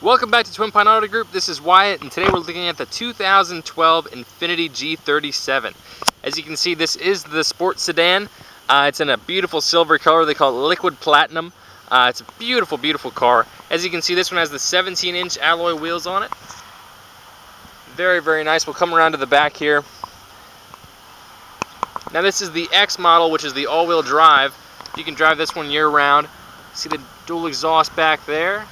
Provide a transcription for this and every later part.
Welcome back to Twin Pine Auto Group. This is Wyatt, and today we're looking at the 2012 Infiniti G37. As you can see, this is the sports sedan. Uh, it's in a beautiful silver color. They call it liquid platinum. Uh, it's a beautiful, beautiful car. As you can see, this one has the 17-inch alloy wheels on it. Very, very nice. We'll come around to the back here. Now this is the X model, which is the all-wheel drive. You can drive this one year-round. See the dual exhaust back there.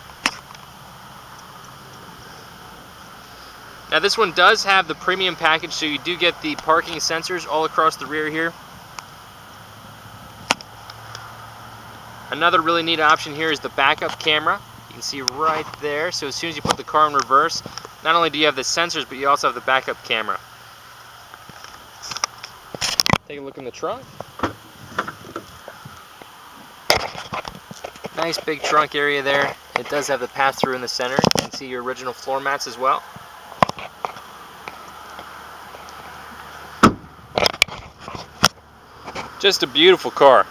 Now this one does have the premium package, so you do get the parking sensors all across the rear here. Another really neat option here is the backup camera. You can see right there, so as soon as you put the car in reverse, not only do you have the sensors, but you also have the backup camera. Take a look in the trunk. Nice big trunk area there. It does have the pass-through in the center. You can see your original floor mats as well. Just a beautiful car.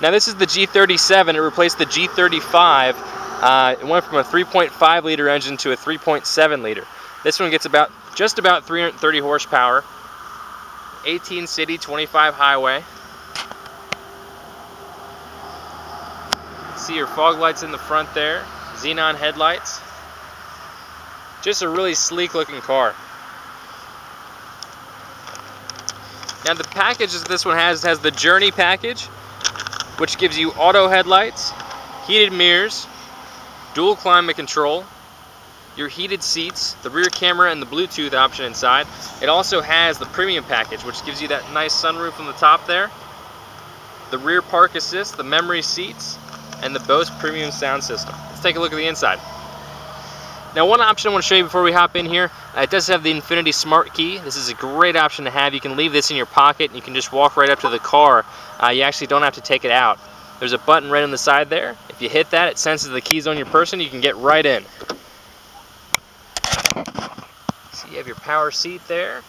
Now this is the G37. It replaced the G35. Uh, it went from a 3.5 liter engine to a 3.7 liter. This one gets about just about 330 horsepower. 18 city, 25 highway. See your fog lights in the front there. Xenon headlights. Just a really sleek looking car. Now the package that this one has has the Journey package, which gives you auto headlights, heated mirrors, dual climate control, your heated seats, the rear camera and the Bluetooth option inside. It also has the premium package, which gives you that nice sunroof on the top there, the rear park assist, the memory seats, and the Bose premium sound system. Let's take a look at the inside. Now one option I want to show you before we hop in here, uh, it does have the Infiniti Smart Key. This is a great option to have. You can leave this in your pocket and you can just walk right up to the car. Uh, you actually don't have to take it out. There's a button right on the side there. If you hit that, it senses the keys on your person. You can get right in. So you have your power seat there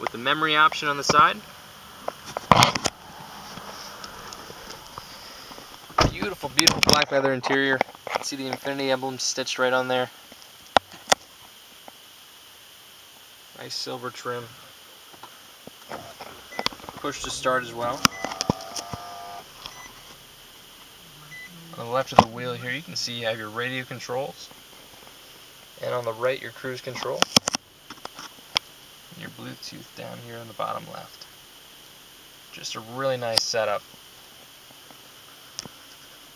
with the memory option on the side. Beautiful, beautiful black leather interior. See the Infiniti emblem stitched right on there. Nice silver trim. Push to start as well. On the left of the wheel here you can see you have your radio controls. And on the right your cruise control. And your Bluetooth down here on the bottom left. Just a really nice setup.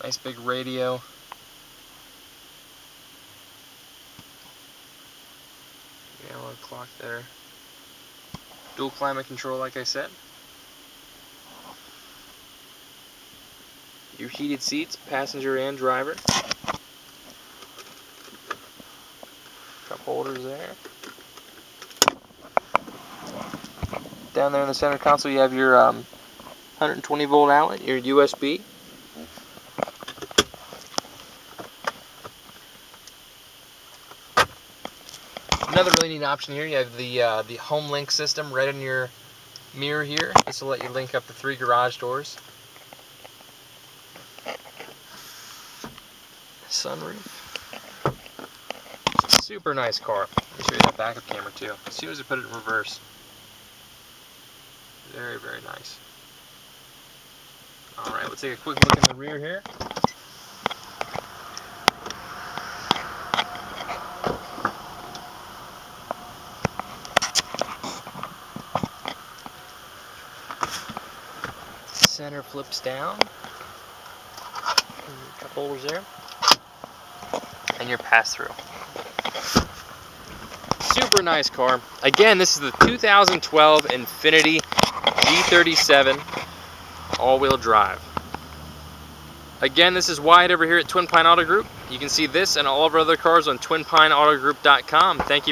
Nice big radio. Clock there. Dual climate control like I said. Your heated seats, passenger and driver. Cup holders there. Down there in the center console you have your um, 120 volt outlet, your USB. Another really neat option here, you have the uh, the HomeLink system right in your mirror here. This will let you link up the three garage doors. Sunroof. Super nice car. Let me show you that backup camera too. As soon as I put it in reverse. Very, very nice. Alright, let's take a quick look in the rear here. Center flips down. Holders there. And your pass-through. Super nice car. Again, this is the 2012 Infiniti G37 all-wheel drive. Again, this is Wyatt over here at Twin Pine Auto Group. You can see this and all of our other cars on twinpineautogroup.com. Thank you.